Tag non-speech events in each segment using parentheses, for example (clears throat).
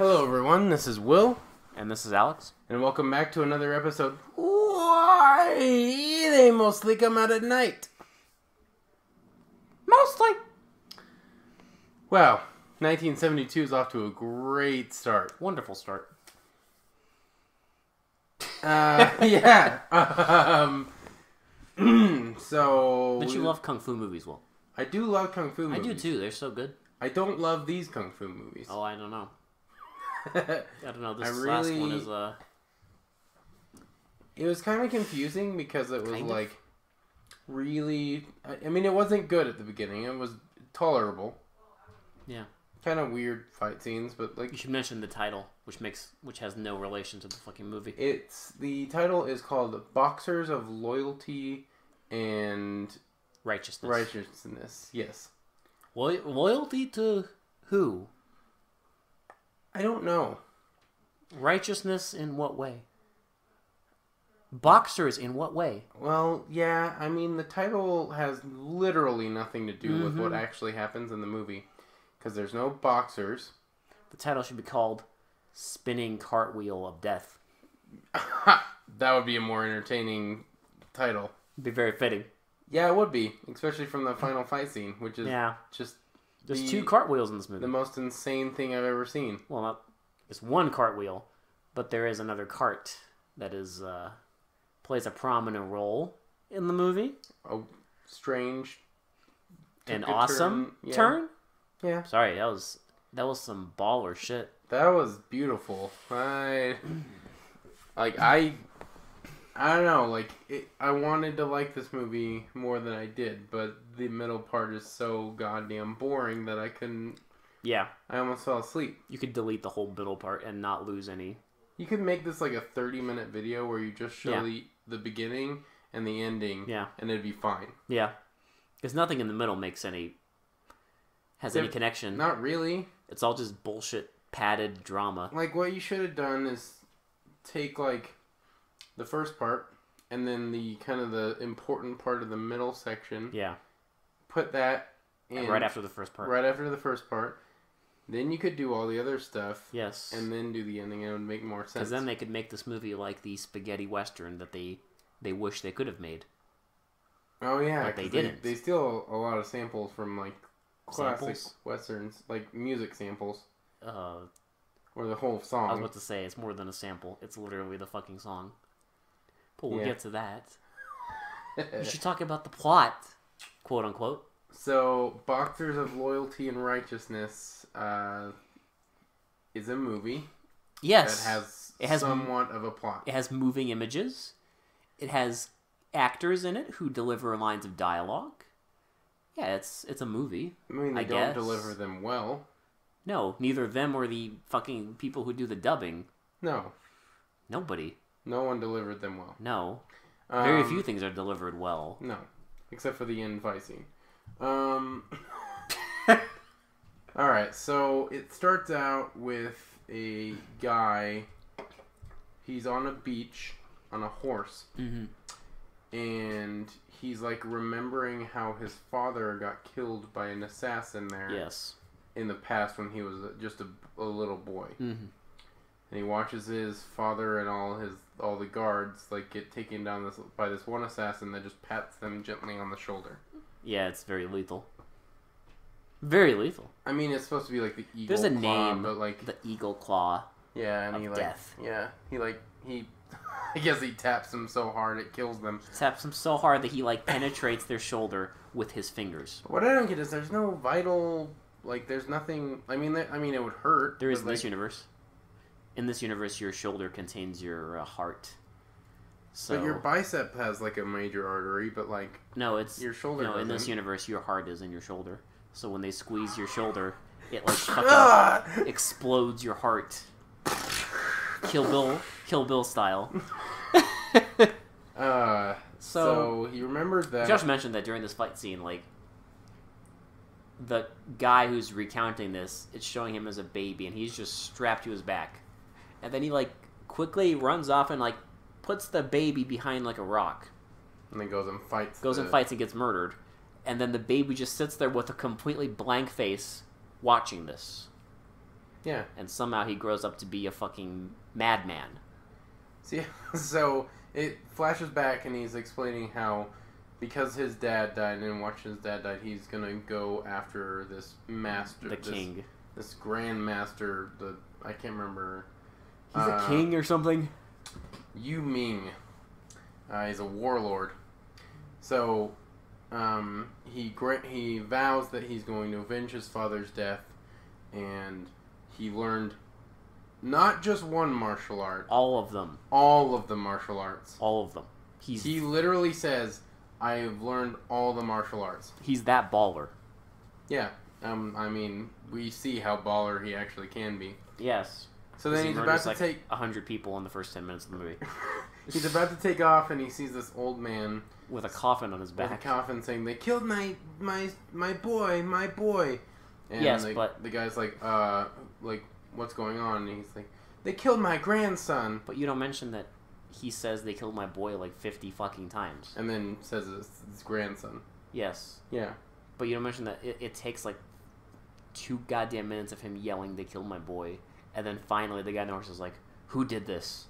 Hello, everyone. This is Will, And this is Alex. and welcome back to another episode. Why they mostly come out at night? Mostly. Wow, 1972 is off to a great start. Wonderful start. Uh, (laughs) yeah. Um, (clears throat) so But you love kung fu movies, Will. I do love kung fu movies. I do too. They're so good. I don't love these kung fu movies. Oh, I don't know. (laughs) I don't know. This I last one is uh. it was kind of confusing because it was Kind of. like really. I, mean, it wasn't good at the beginning. It was tolerable. Yeah. Kind of weird fight scenes, but like You should mention the title, which makes which has no relation to the fucking movie. It's the title is called Boxers of Loyalty and Righteousness. Righteousness. Yes. Loy- loyalty to who? I don't know. Righteousness in what way? Boxers in what way? Well, yeah, I mean the title has literally nothing to do with what Mhm. actually happens in the movie because there's no boxers. The title should be called "Spinning Cartwheel of Death." (laughs) that would be a more entertaining title. It'd be very fitting. Yeah, it would be, especially from the final fight scene, which is Yeah. just There's the- two cartwheels in this movie. the most insane thing I've ever seen. well, not it's one cartwheel, but there is another cart that is uh, plays a prominent role in the movie. A strange, An took a awesome turn, yeah. turn. yeah. Sorry, that was that was some baller shit. That was beautiful. I (clears throat) like I I don't know, like it, I wanted to like this movie more than I did, but the middle part is so goddamn boring that I couldn't Yeah, I almost fell asleep. you could delete the whole middle part and not lose any. You could make this like a 30 minute video where you just show Yeah. the the beginning and the ending Yeah, and it'd be fine. yeah, because nothing in the middle makes any has any connection. Not really. It's all just bullshit padded drama. Like what you should have done is take like the first part and then the kind of the important part of the middle section Yeah, put that in right after the first part. right after the first part. Then you could do all the other stuff, Yes, and then do the ending. and It would make more sense. because then they could make this movie like the spaghetti western that they they wish they could have made. oh yeah, but they didn't. They, steal a lot of samples from like classic Samples? westerns, like music samples, Uh, or the whole song. I was about to say it's more than a sample. It's literally the fucking song. But we'll Yeah. get to that. We should (laughs) talk about the plot, quote unquote. so, Boxers of Loyalty and Righteousness uh, is a movie Yes, that has, It has- somewhat of a plot. it has moving images. It has actors in it who deliver lines of dialogue. Yeah, it's it's a movie. I mean, they I don't guess. deliver them well. No, neither them or the fucking people who do the dubbing. No, Nobody. No one delivered them well. No. Very Um, few things are delivered well. No, except for the scene. Um. (laughs) all right, so it starts out with a guy. He's on a beach on a horse, hmm and he's like remembering how his father got killed by an assassin there Yes. in the past when he was just a, a little boy. hmm and he watches his father and all his all the guards like get taken down this by this one assassin that just pats them gently on the shoulder. Yeah, it's very lethal. Very lethal. I mean, it's supposed to be like the eagle. There's a claw, name, but like The eagle claw. yeah, and he like death. yeah, he like he. (laughs) I guess he taps them so hard it kills them. taps them so hard that he like penetrates their shoulder with his fingers. What I don't get is there's no vital like there's nothing. I mean, there, I mean it would hurt. There is in this universe. In this universe, your shoulder contains your uh, heart. So But your bicep has like a major artery, but like no, it's your shoulder. no. In this universe, your heart is in your shoulder. So when they squeeze your shoulder, it like (laughs) fucking explodes your heart. Kill Bill, Kill Bill style. (laughs) Uh, So- so, he remembers that. Josh mentioned that during this fight scene, like the guy who's recounting this, it's showing him as a baby, and he's just strapped to his back, and then he like quickly runs off and like puts the baby behind like a rock, and then goes and fights. goes the, and fights and gets murdered, and then the baby just sits there with a completely blank face, watching this. Yeah. and somehow he grows up to be a fucking madman. See, (laughs) so it flashes back, and he's explaining how because his dad died and watching his dad died, he's gonna go after this master, The this, king. this grand master. The I can't remember. He's Uh, a king or something. Yu Ming. Uh, he's a warlord. So, um, he he vows that he's going to avenge his father's death, and he learned not just one martial art, All of them. all of the martial arts. All of them. He's He literally says, "I have learned all the martial arts." he's that baller. Yeah. Um. I mean, we see how baller he actually can be. Yes. So then He he's about to like, take. a hundred people in the first ten minutes of the movie (laughs) he's about to take off, and he sees this old man with a coffin on his back, with a coffin saying, "They killed my my my boy, my boy." And Yes, the, but- the guy's like, "Uh, like what's going on?" And he's like, "They killed my grandson." But you don't mention that he says they killed my boy like fifty fucking times. And then says it's his grandson. Yes. Yeah. But you don't mention that it, it takes like two goddamn minutes of him yelling they killed my boy, and then finally the guy on the horse is like, "Who did this?"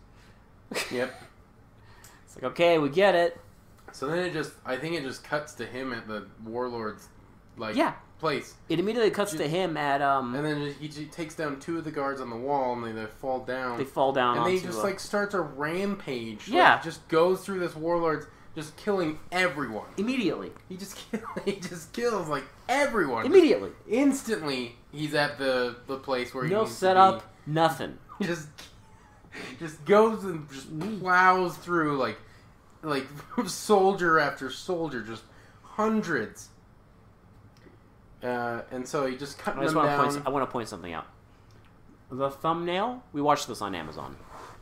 Yep. (laughs) It's like okay, we get it. So then it just, I think it just cuts to him at the warlord's like Yeah. place, It immediately cuts to him at um. and then he takes down two of the guards on the wall, and they, they fall down. they fall down. and then he just a- like starts a rampage. like, Yeah. just goes through this warlord's, just killing everyone. immediately, He just (laughs) kill, he just kills like everyone. immediately. Instantly, he's at the the place where he No setup, nothing. (laughs) Just just goes and just plows through like like (laughs) soldier after soldier, just hundreds. Uh, and so he just cut I just them want to down. point. I want to point something out. The thumbnail. We watched this on Amazon.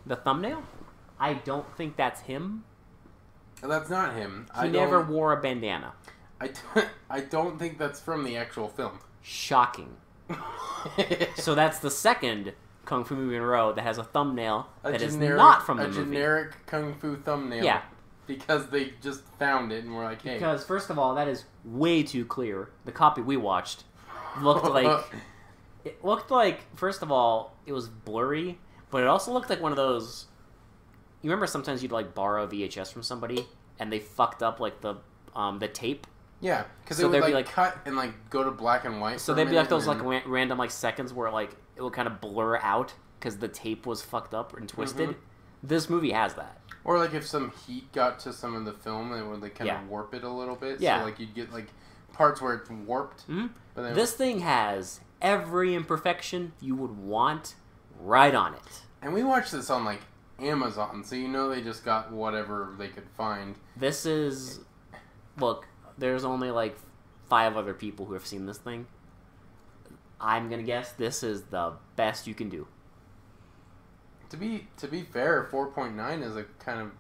The thumbnail. I don't think that's him. That's not him. He I never wore a bandana. I, d- (laughs) I don't think that's from the actual film. Shocking. So that's the second kung fu movie in a row that has a thumbnail a that is generic, not from the a movie. generic kung fu thumbnail. Yeah. Because they just found it and were like, hey. Because first of all, that is way too clear. The copy we watched looked (laughs) like it looked like first of all it was blurry, but it also looked like one of those. You remember sometimes you'd like borrow VHS from somebody and they fucked up like the um, the tape, Yeah, because So they would like, be like- cut and like go to black and white. so they'd be like those like ra- random like seconds where like it would kind of blur out because the tape was fucked up and twisted. Mhm. This movie has that. Or like if some heat got to some of the film, it would like kind Yeah. of warp it a little bit. Yeah. So like you'd get like parts where it's warped. Mhm. But then, This thing has every imperfection you would want right on it. and we watched this on like Amazon, so you know they just got whatever they could find. This is look, there's only like five other people who have seen this thing. I'm gonna guess this is the best you can do. To be to be fair, four point nine is a kind of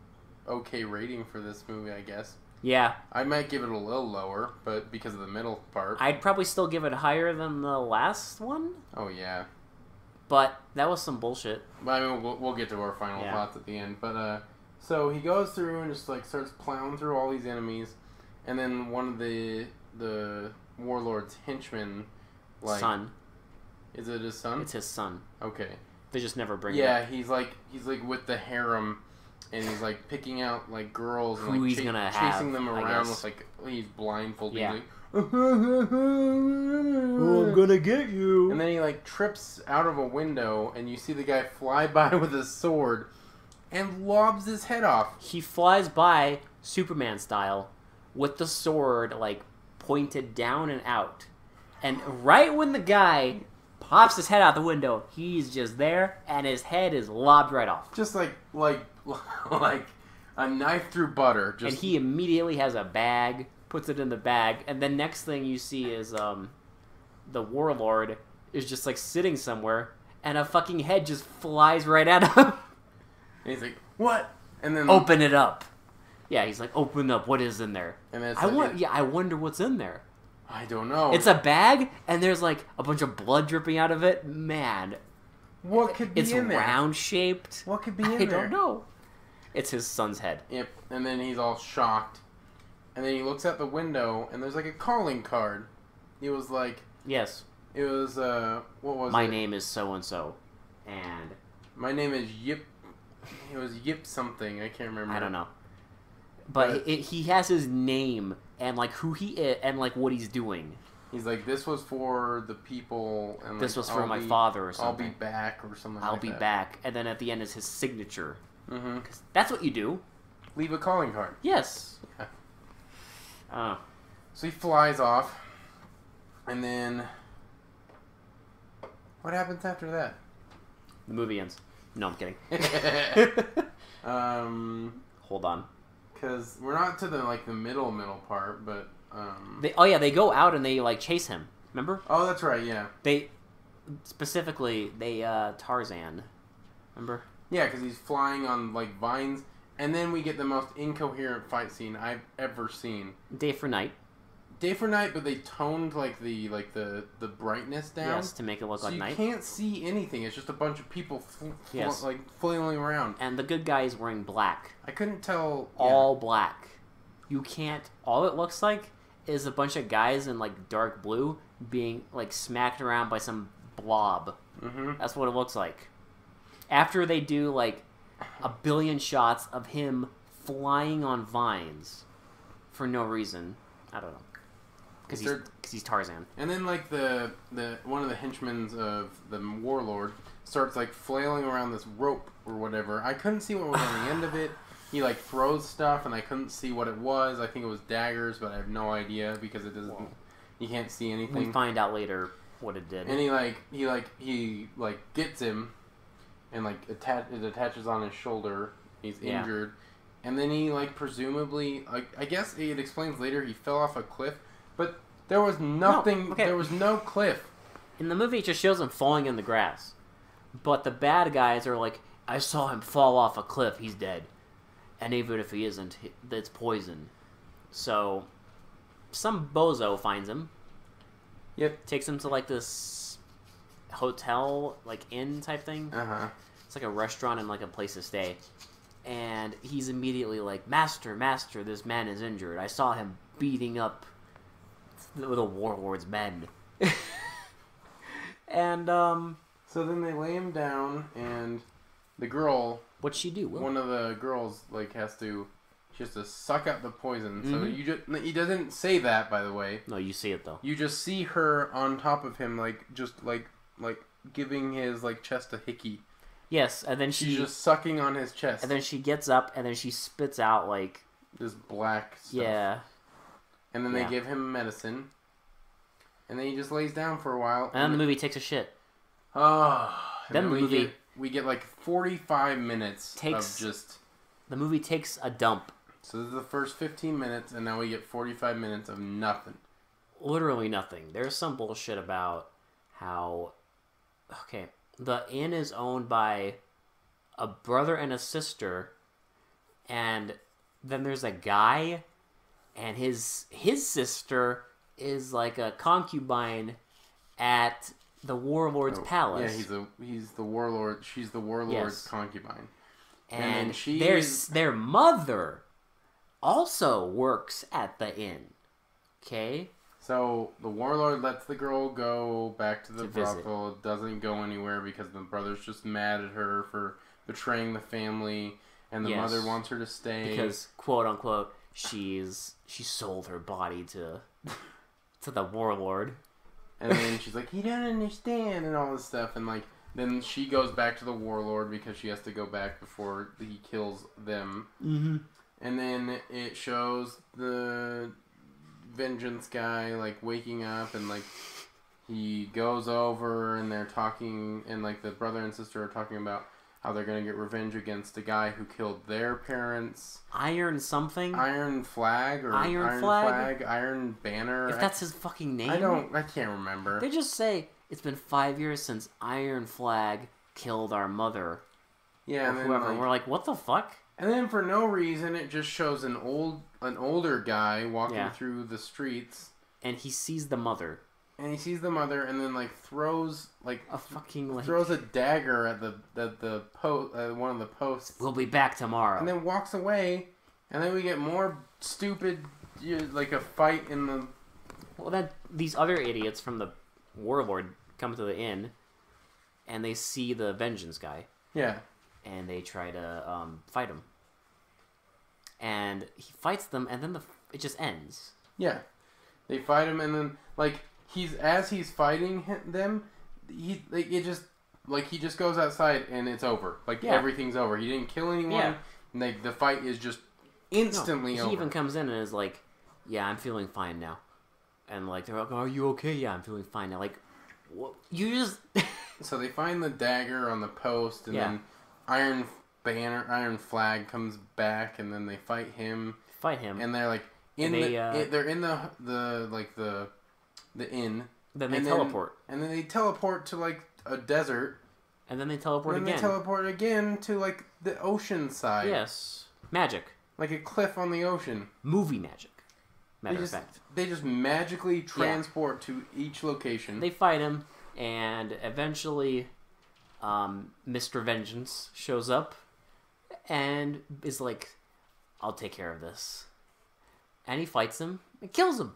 okay rating for this movie, I guess. Yeah, I might give it a little lower, but because of the middle part. I'd probably still give it higher than the last one, oh yeah. but that was some bullshit. But I mean, we'll, we'll get to our final Yeah. thoughts at the end. But uh, so he goes through and just like starts plowing through all these enemies, and then one of the the warlord's henchmen, like, son, is it his son? it's his son. okay. They just never bring it Yeah, he's like he's like with the harem, and he's like picking out like girls and Who like he's gonna chasing have, them around with like he's blindfolded. Yeah. He's Oh, like, (laughs) gonna get you. And then he like trips out of a window, and you see the guy fly (laughs) by with a sword, and lobs his head off. he flies by Superman style with the sword like pointed down and out. And right when the guy pops his head out the window, he's just there and his head is lobbed right off. Just like like (laughs) like a knife through butter. Just and he immediately has a bag, puts it in the bag, and then next thing you see is um the warlord is just like sitting somewhere and a fucking head just flies right at him. (laughs) and he's like, "What?" And then open it up. Yeah, he's like, open up. What is in there? And then it's I like, want. Yeah, I wonder what's in there. I don't know. It's a bag, and there's like a bunch of blood dripping out of it. Man, what could be it's in there? round shaped. What could be in I there? don't know. It's his son's head. Yep. And then he's all shocked, and then he looks out the window, and there's like a calling card. He was like, Yes, It was uh, what was My it? name is so and so, and My name is Yip. It was Yip something. I can't remember. I don't know. But But- it, he has his name and like who he is and like what he's doing. He's like, this was for the people, and This like, was for I'll my be- father or I'll be back or something. I'll like be that. back, and then at the end is his signature. Mm-hmm. that's what you do. Leave a calling card. Yes. Yeah. Uh, So he flies off, and then what happens after that? the movie ends. No, I'm kidding. (laughs) (laughs) um, Hold on. Because we're not to the like the middle middle part, but um. They, oh yeah, they go out and they like chase him. Remember? oh, that's right. Yeah, They specifically they uh Tarzan. Remember? yeah, because he's flying on like vines, and then we get the most incoherent fight scene I've ever seen. Day for night. Day for night, but they toned like the like the the brightness down. Yes, to make it look So like you night. can't see anything. It's just a bunch of people fl- fl- Yes. like flailing around. And the good guy is wearing black. I couldn't tell. yeah. All black. You can't. All it looks like is a bunch of guys in like dark blue being like smacked around by some blob. Mm-hmm. That's what it looks like. After they do like a billion shots of him flying on vines for no reason. I don't know. Because he's, he's Tarzan. And then like the the one of the henchmen of the warlord starts like flailing around this rope or whatever. I couldn't see what was on the end of it. (sighs) He like throws stuff and I couldn't see what it was. I think it was daggers, but I have no idea because it doesn't. Well, you can't see anything. We find out later what it did. And he like he like he like gets him, and like attach it attaches on his shoulder. He's Yeah. injured, and then he like presumably like I guess it explains later he fell off a cliff, but there was nothing. okay. There was no cliff. In the movie, it just shows him falling in the grass. But the bad guys are like, I saw him fall off a cliff. He's dead. And even if he isn't, it's poison. So, some bozo finds him. Yep. Takes him to like this hotel, like inn type thing. Uh huh. It's like a restaurant and like a place to stay. And he's immediately like, Master, Master, this man is injured. I saw him beating up the, the warlord's men. (laughs) and, um, So then they lay him down, and the girl, what'd she do? Will? one of the girls, like has to, she has to suck out the poison. So Mhm. you just he doesn't say that by the way. No, you see it though. You just see her on top of him, like just like like giving his like chest a hickey. Yes, and then She's she, just sucking on his chest. and then she gets up, and then she spits out like, this black stuff. yeah. And then Yeah. they give him medicine. And then he just lays down for a while. And then the movie takes a shit. Oh. and Then the we movie- get, we get like forty five minutes Takes- of just. The movie takes a dump. So this is the first fifteen minutes, and now we get forty five minutes of nothing. literally nothing. There's some bullshit about how okay, the inn is owned by a brother and a sister and then there's a guy and his his sister is like a concubine at the warlord's Oh, palace. Yeah, he's a he's the warlord. She's the warlord's Yes. concubine. and and she their is- their mother also works at the inn. Okay? So the warlord lets the girl go back to the To visit. brothel. Doesn't go anywhere because the brother's just mad at her for betraying the family, and the Yes. mother wants her to stay. because quote unquote she's she sold her body to to the warlord and then she's like, "He don't understand," and all this stuff, and like then she goes back to the warlord because she has to go back before he kills them. mm-hmm. And then it shows the vengeance guy like waking up and like he goes over and they're talking and like the brother and sister are talking about how they're gonna get revenge against the guy who killed their parents. iron something Iron Flag or Iron Flag? Iron Banner. if that's his fucking name I, don't. I can't remember. they just say it's been five years since iron flag killed our mother yeah, or whoever like- we're like what the fuck and then for no reason it just shows an old an older guy walking Yeah. through the streets and he sees the mother and he sees the mother and then like throws like a fucking like throws a dagger at the the, the post uh, one of the posts we'll be back tomorrow and then walks away and then we get more stupid you- like a fight in the well then these other idiots from the warlord come to the inn, and they see the vengeance guy, Yeah. and they try to um, fight him. And he fights them, and then the it just ends. Yeah. They fight him, and then like he's as he's fighting hi- them, he like it just like he just goes outside and it's over. Like Yeah. everything's over. He didn't kill anyone. Yeah. and, Like the fight is just No, instantly he over. even comes in and is like, "Yeah, I'm feeling fine now," and like they're like, "Are you okay?" Yeah, I'm feeling fine now. Like, what? You just (laughs) So they find the dagger on the post, and Yeah. then Iron Banner, Iron Flag comes back, and then they fight him, fight him. and they're like in And they, the uh, it- they're in the the like the the inn, then they and then- teleport, and then they teleport to like a desert, and then they teleport and then again. they teleport again to like the ocean side, yes, magic, like a cliff on the ocean. movie magic. Matter They of just fact, they just magically transport to each location. they fight him, and eventually, um, Mr. Vengeance shows up, and is like, "I'll take care of this," and he fights him and kills him.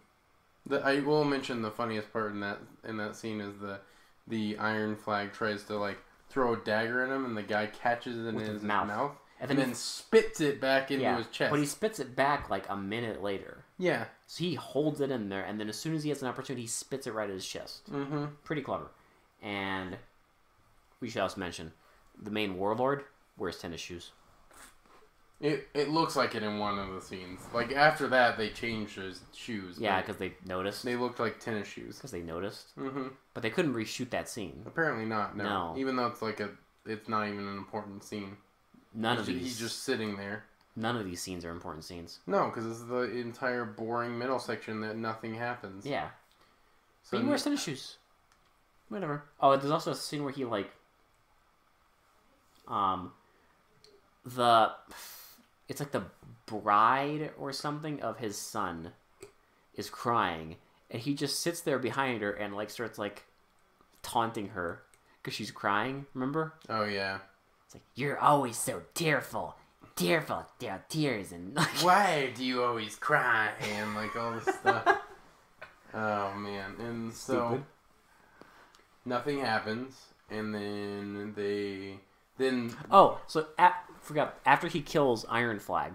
The, I will mention the funniest part in that in that scene is the the Iron Flag tries to like throw a dagger at him, and the guy catches it in his, his mouth, mouth. and, And then, then- spits it back into yeah, his chest. but he spits it back like a minute later. yeah. So he holds it in there, and then as soon as he has an opportunity, he spits it right at his chest. Mm-hmm. Pretty clever. And we should also mention the main warlord wears tennis shoes. It it looks like it in one of the scenes. Like after that, they changed his shoes. Yeah, because they noticed. they looked like tennis shoes. Because they noticed, Mm-hmm. but they couldn't reshoot that scene. Apparently not. No. No. Even though it's like a, it's not even an important scene. None he's, of these. he's just sitting there. None of these scenes are important scenes. No, because it's the entire boring middle section that nothing happens. Yeah, So but he wears tennis shoes. Whatever. Oh, there's also a scene where he like, um, the, it's like the bride or something of his son, is crying, and he just sits there behind her and like starts like, taunting her, because she's crying. Remember? oh yeah. It's like you're always so tearful, tearful, there tears and (laughs) like, Why do you always cry? And like all this stuff. (laughs) Oh man. And so Stupid. nothing happens, and then they then Oh, so a forgot after he kills Iron Flag,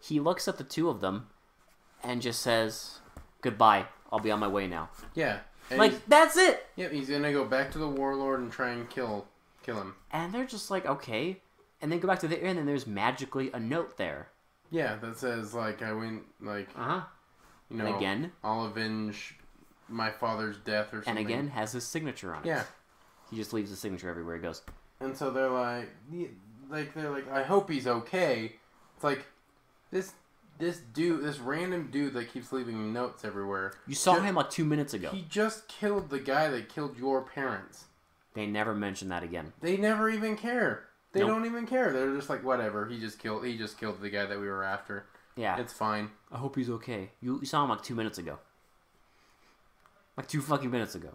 he looks at the two of them and just says, "Goodbye. I'll be on my way now." yeah. Like that's it. yep, he's gonna go back to the warlord and try and kill kill him. And they're just like, "Okay." And then go back to the inn and there's magically a note there. Yeah, that says like I went like Uh-huh. you know And again, I'll avenge my father's death or something. and again has his signature on it. Yeah. He just leaves his signature everywhere he goes. And so they're like, "Yeah," like they're like, I hope he's okay. It's like this this dude, this random dude that keeps leaving notes everywhere. You saw Ju- him like 2 minutes ago. He just killed the guy that killed your parents. They never mention that again. They never even care. They Nope. don't even care. They're just like, whatever. He just killed. He just killed the guy that we were after. Yeah. It's fine. I hope he's okay. You, you saw him like 2 minutes ago. Like 2 fucking minutes ago.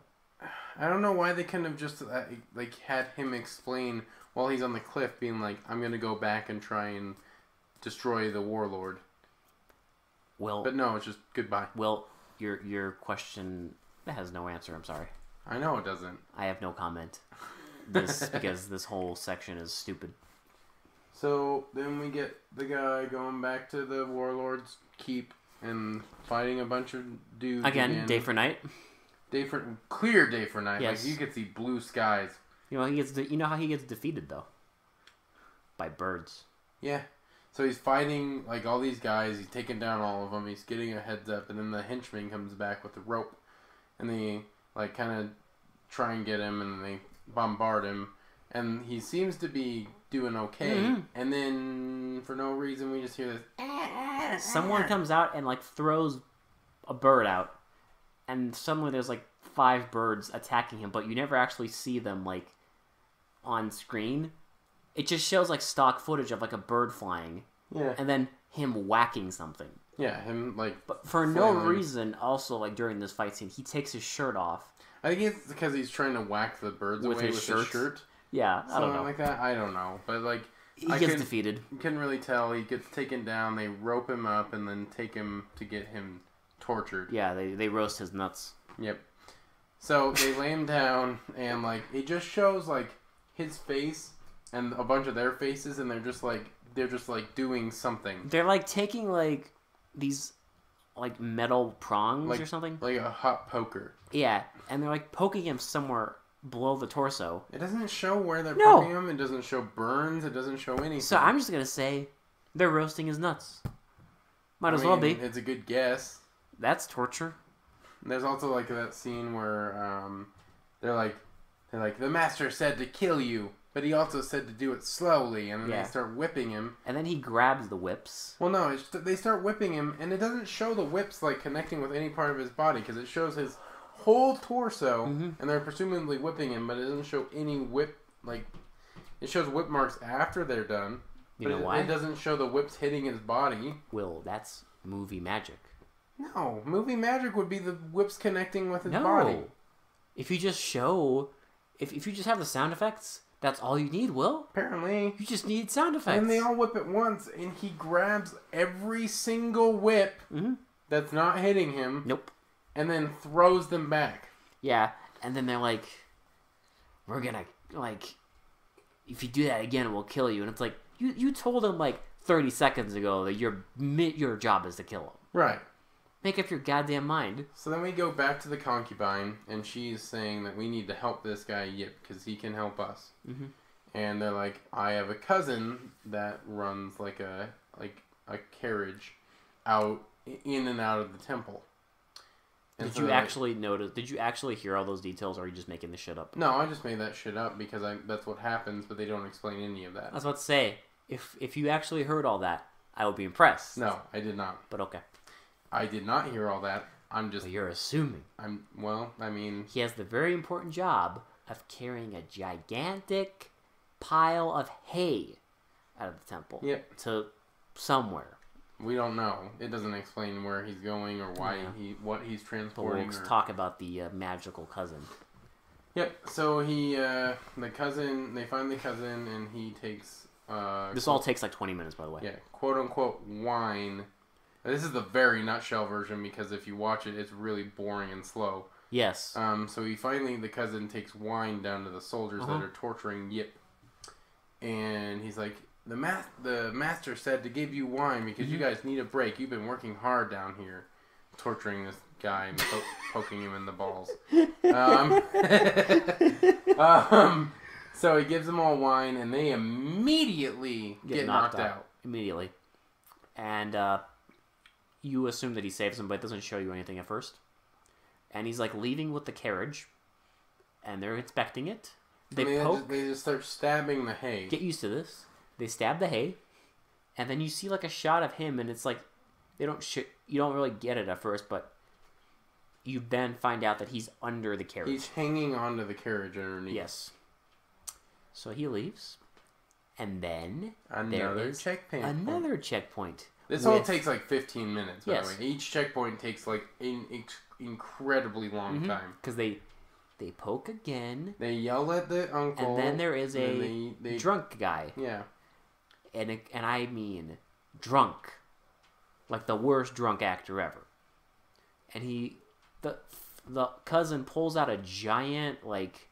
I don't know why they couldn't have just uh, like had him explain while he's on the cliff, being like, "I'm gonna go back and try and destroy the warlord." Well, But no, it's just goodbye. Well, your your question has no answer. I'm sorry. I know it doesn't. I have no comment. This (laughs) because this whole section is stupid. So then we get the guy going back to the warlord's keep and fighting a bunch of dudes Again, day for night. day for clear day for night. Yes. Like you could see blue skies. You know he gets. De- you know how he gets defeated though. By birds. Yeah. So he's fighting like all these guys. He's taking down all of them. He's getting a heads up, and then the henchman comes back with the rope, and they like kind of try and get him, and they bombard him, and he seems to be doing okay. Mhm. And then for no reason, we just hear this. Someone comes out and like throws a bird out, and suddenly there's like five birds attacking him, but you never actually see them like on screen. It just shows like stock footage of like a bird flying, Yeah. and then him whacking something. Yeah. Him like. But for no reason, also like during this fight scene, he takes his shirt off. I think it's because he's trying to whack the birds With away his with shirt? his shirt. Yeah, I don't know. like that. I don't know, but like. he I gets defeated. You couldn't really tell. He gets taken down. They rope him up and then take him to get him tortured. Yeah, they they roast his nuts. Yep. So they lay him down, and like it just shows like his face and a bunch of their faces, and they're just like they're just like doing something, They're like taking like these like metal prongs Like- or something. like a hot poker. Yeah, and they're like poking him somewhere below the torso. It doesn't show where they're No. poking him. It doesn't show burns. It doesn't show anything. So I'm just gonna say they're roasting his nuts. Might I as well be. It's a good guess. That's torture. There's also like that scene where um, they're like, they're like, the master said to kill you, but he also said to do it slowly, and then Yeah. they start whipping him. And then he grabs the whips. Well, no, it's, they start whipping him, and it doesn't show the whips like connecting with any part of his body because it shows his whole torso, Mhm. and they're presumably whipping him, but it doesn't show any whip like. It shows whip marks after they're done. You but know it, why? It doesn't show the whips hitting his body. Will, that's movie magic. No, movie magic would be the whips connecting with his no. body. If you just show, if, if you just have the sound effects, that's all you need, Will. Apparently. You just need sound effects. And they all whip at once, and he grabs every single whip Mhm. that's not hitting him, Nope. and then throws them back. Yeah, and then they're like, "We're gonna like, if you do that again, we'll kill you." And it's like, you you told him like thirty seconds ago that your your job is to kill him. Right. Make up your goddamn mind. So then we go back to the concubine, and she's saying that we need to help this guy Yip because he can help us. Mhm. And they're like, I have a cousin that runs like a like a carriage out in and out of the temple. And Did so you they're like- actually notice? Did you actually hear all those details, or are you just making this shit up? No, I just made that shit up because I that's what happens, but they don't explain any of that. I was about to say, if if you actually heard all that, I would be impressed. No, I did not. but okay. I did not hear all that. I'm just So you're assuming I'm well, I mean, he has the very important job of carrying a gigantic pile of hay out of the temple Yep. to somewhere. we don't know. It doesn't explain where he's going or why Yeah. he what he's But transporting. we'll or- talk about the uh, magical cousin. Yep. So he uh the cousin they find the cousin and he takes uh This all takes like 20 minutes, by the way. yeah, quote unquote wine. This is the very nutshell version because if you watch it it's really boring and slow. Yes. Um, so he finally, the cousin takes wine down to the soldiers Uh-huh. that are torturing Yip, and he's like, "the ma- the master said to give you wine because you Mhm. guys need a break. You've been working hard down here, torturing this guy and po- (laughs) poking him in the balls." Um, (laughs) um, so he gives them all wine, and they immediately get, knocked, out. immediately. And uh, you assume that he saves him, but it doesn't show you anything at first. And he's like leaving with the carriage, and they're inspecting it. They they, poke. just, they just start stabbing the hay. Get used to this. They stab the hay, and then you see like a shot of him, and it's like they don't sh- you don't really get it at first, but you then find out that he's under the carriage. He's hanging onto the carriage underneath. Yes. So he leaves, and then Another is checkpoint. another checkpoint. This all with- takes like 15 minutes, by Yes. the way. Each checkpoint takes like an ex- incredibly long Mhm. time. because they they poke again, They yell at the uncle. and then there is a they, they, drunk guy, Yeah. and it, and I mean drunk, like the worst drunk actor ever. And he, the the cousin pulls out a giant like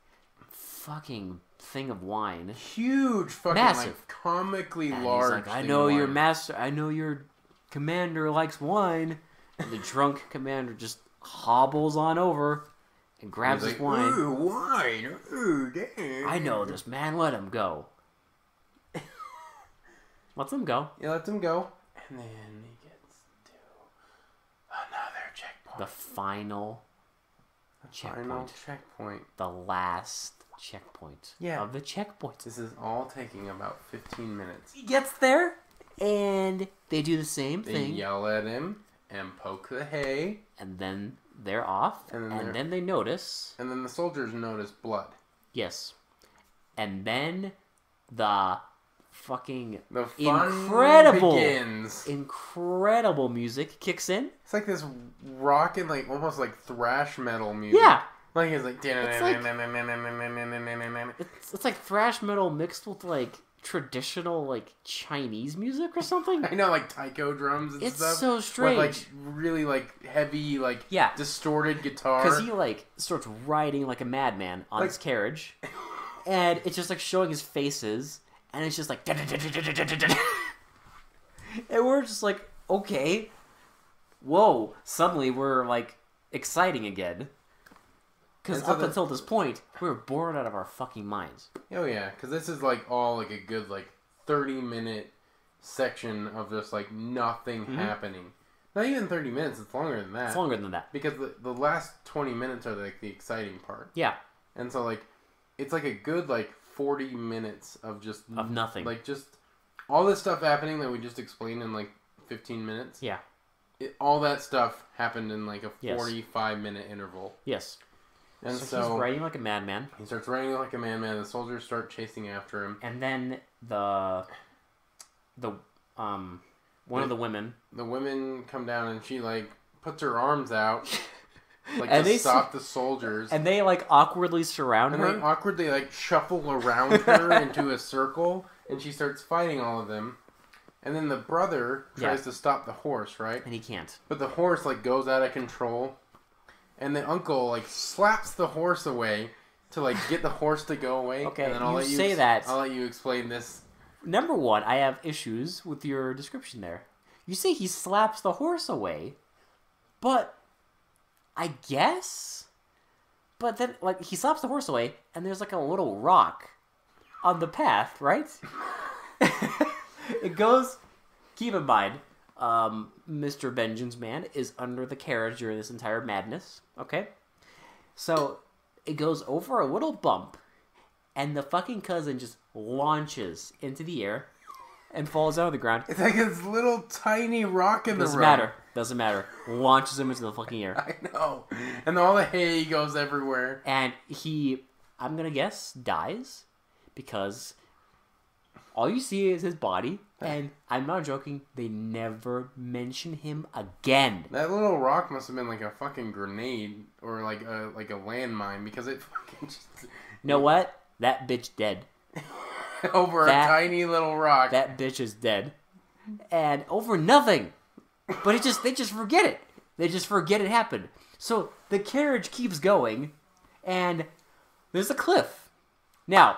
fucking thing of wine. Huge fucking Massive. like comically And large. he's like, I know your wine." master. I know your commander likes wine. And the drunk commander just hobbles on over and grabs He's his like, wine. Ooh, wine. Ooh, damn. I know this man. Let him go. (laughs) Lets him go. He lets him go, and then he gets to another checkpoint. The final checkpoint. Final checkpoint. The last checkpoint Yeah. of the checkpoints. This is all taking about 15 minutes. He gets there, and they do the same They thing, yell at him and poke the hay, and then they're off, And and, then they're- then they notice and then the soldiers notice blood. Yes. And then the fucking The fun Incredible. begins. incredible music kicks in. It's like this rockin', like almost like thrash metal music. Yeah. Like it's like. It's, it's, it's like thrash metal mixed with like traditional like Chinese music or something. I know, like taiko drums and It's stuff. so With like really like heavy, like Yeah. distorted guitar. Because he like starts riding like a madman on Like- his carriage, and it's just like showing his faces, and it's just like, and we're just like, okay, whoa! Suddenly we're like exciting again. Because so up the- until this point, we were bored out of our fucking minds. Oh yeah, because this is like all like a good like thirty minute section of just like nothing happening. Not even thirty minutes. It's longer than that. Mm-hmm. It's longer than that. because the, the last twenty minutes are like the exciting part, Yeah, and so like it's like a good like forty minutes of just of nothing. like just all this stuff happening that we just explained in like fifteen minutes. yeah. It, all that stuff happened in like a Yes. forty-five minute interval, Yes. And so, so, he's riding like a madman, he starts running like a madman. The soldiers start chasing after him. and then the the um one of the women the women come down and she like puts her arms out (laughs) like And to they stop the soldiers and they like awkwardly surround and her. they awkwardly like shuffle around (laughs) her into a circle and she starts fighting all of them and then the brother tries Yeah. to stop the horse right and he can't. but the horse like goes out of control and the uncle like slaps the horse away to like get the horse to go away Okay, and then I'll you let you say that. I'll let you explain this Number one, I have issues with your description there. You say he slaps the horse away, but I guess. But then, like, he slaps the horse away, and there's like a little rock on the path, right? (laughs) it goes. Keep in mind, um, Mr. Vengeance Man is under the carriage during this entire madness. Okay, so it goes over a little bump, and the fucking cousin just launches into the air and falls out of the ground. it's like this little tiny rock in the Doesn't the road matter. Doesn't matter. Launches him into the fucking air. (laughs) I know. And all the hay goes everywhere. And he, I'm gonna guess, dies because all you see is his body. And I'm not joking, they never mention him again. That little rock must have been like a fucking grenade or like a like a landmine because it (laughs) fucking just You know what? That bitch dead. (laughs) over That- a tiny little rock. That bitch is dead. And over nothing. But it just they just forget it. They just forget it happened. So the carriage keeps going and there's a cliff. Now,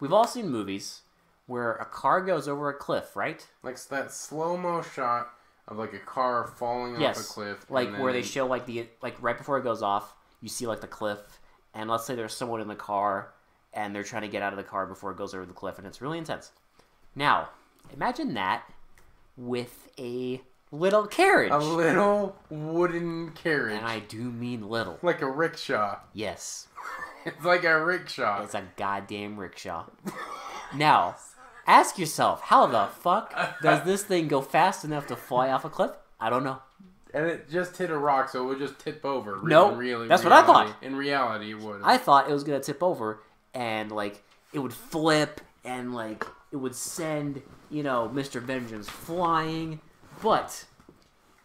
we've all seen movies where a car goes over a cliff, right? like that slow mo shot of like a car falling yes. off a cliff. Like where they show like the like right before it goes off, you see like the cliff and let's say there's someone in the car and they're trying to get out of the car before it goes over the cliff and it's really intense. Now, imagine that with a little carriage. a little wooden carriage, and I do mean little. like a rickshaw. Yes. (laughs) It's like a rickshaw. It's a goddamn rickshaw. now, ask yourself, how the fuck does this thing go fast enough to fly off a cliff? I don't know. and it just hit a rock, so it would just tip over. No, in really, that's what I thought. In reality, it would. I thought it was gonna tip over and like it would flip and like it would send, you know, Mr. Vengeance flying. But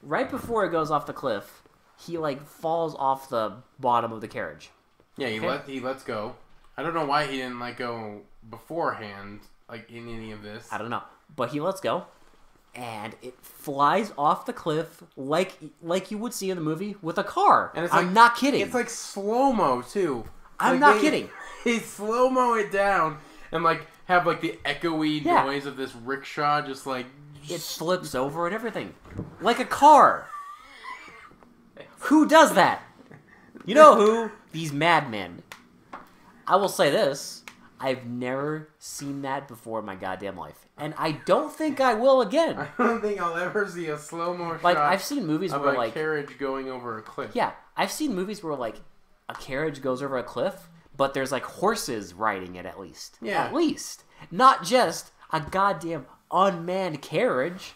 right before it goes off the cliff, he like falls off the bottom of the carriage. Yeah, he Okay. let he lets go. I don't know why he didn't let go beforehand, like in any of this. I don't know. But he lets go. And it flies off the cliff like like you would see in the movie with a car. And it's I'm like- not kidding. It's like slow mo too. I'm Like, not they- kidding. (laughs) They slow mo it down and like have like the echoey Yeah. noise of this rickshaw, just like it flips over and everything. Like a car. Who does that? You know who? These madmen. I will say this. I've never seen that before in my goddamn life. And I don't think I will again. (laughs) I don't think I'll ever see a slow mo Like, I've seen movies of where, a like, carriage going over a cliff. yeah, I've seen movies where, like, a carriage goes over a cliff, but there's, like, horses riding it at least. Yeah. At least. Not just a goddamn unmanned carriage.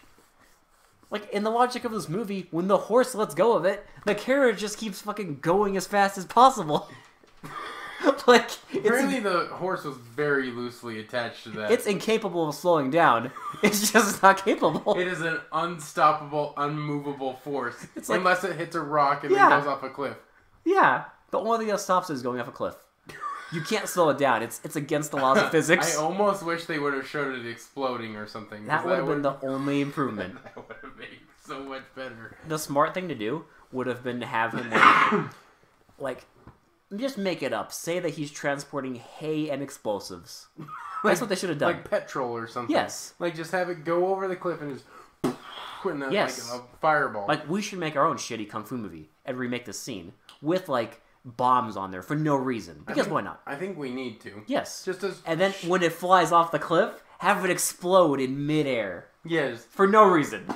Like in the logic of this movie, when the horse lets go of it, the carriage just keeps fucking going as fast as possible. (laughs) (laughs) like Apparently, it's the horse was very loosely attached to that. it's incapable of slowing down. (laughs) It's just not capable. It is an unstoppable, unmovable force. (laughs) It's like- unless it hits a rock and Yeah. then goes off a cliff. yeah, the only thing that stops it is going off a cliff. You can't slow it down. It's it's against the laws of physics. I almost wish they would have showed it exploding or something. that would have been the only improvement. that would have made so much better. The smart thing to do would have been to have him (coughs) like, like just make it up. Say that he's transporting hay and explosives. (laughs) That's what they should have done. Like petrol or something. Yes. Like just have it go over the cliff and just (laughs) and then Yes. like a fireball. Like we should make our own shitty kung fu movie and remake this scene with like bombs on there for no reason. Because think- why not? I think we need to. Yes. Just as And then when it flies off the cliff, have it explode in midair yes. for no reason.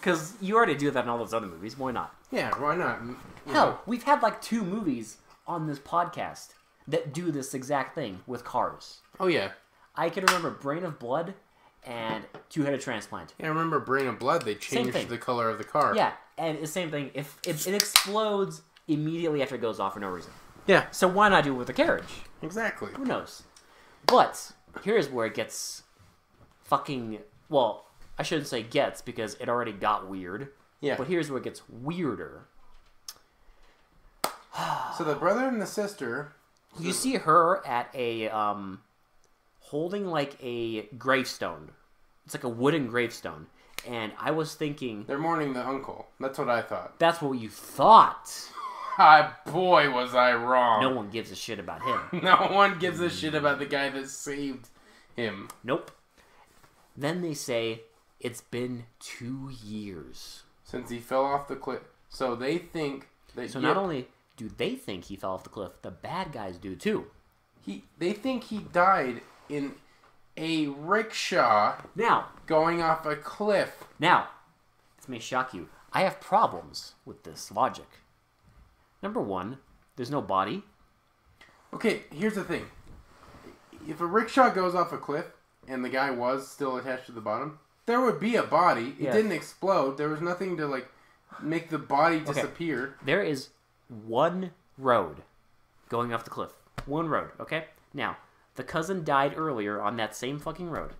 Because you already do that in all those other movies. Why not? Yeah, why not? You know. Hell, we've had like two movies on this podcast that do this exact thing with cars. Oh yeah. I can remember Brain of Blood and Two Headed Transplant. Yeah, I remember Brain of Blood. They changed the color of the car. Yeah, and it's the same thing. If it, it explodes immediately after it goes off for no reason. Yeah. So why not do it with a carriage? Exactly. Who knows? But here's where it gets fucking well. I shouldn't say gets because it already got weird. Yeah. But here's where it gets weirder. (gasps) So the brother and the sister. You see her at a um, holding like a gravestone. It's like a wooden gravestone, and I was thinking They're mourning the uncle. That's what I thought. that's what you thought. (laughs) Ah, boy, was I wrong. No one gives a shit about him. (laughs) No one gives a shit about the guy that saved him. Nope. Then they say it's been two years. Since he fell off the cliff. So they think that So not only do they think he fell off the cliff, the bad guys do too. he they think he died in a rickshaw Now, going off a cliff. now, this may shock you. I have problems with this logic. Number one, there's no body. Okay, here's the thing. If a rickshaw goes off a cliff and the guy was still attached to the bottom, there would be a body. It Yeah. didn't explode. There was nothing to like make the body Okay. disappear. There is one road going off the cliff. One road, okay? Now, the cousin died earlier on that same fucking road.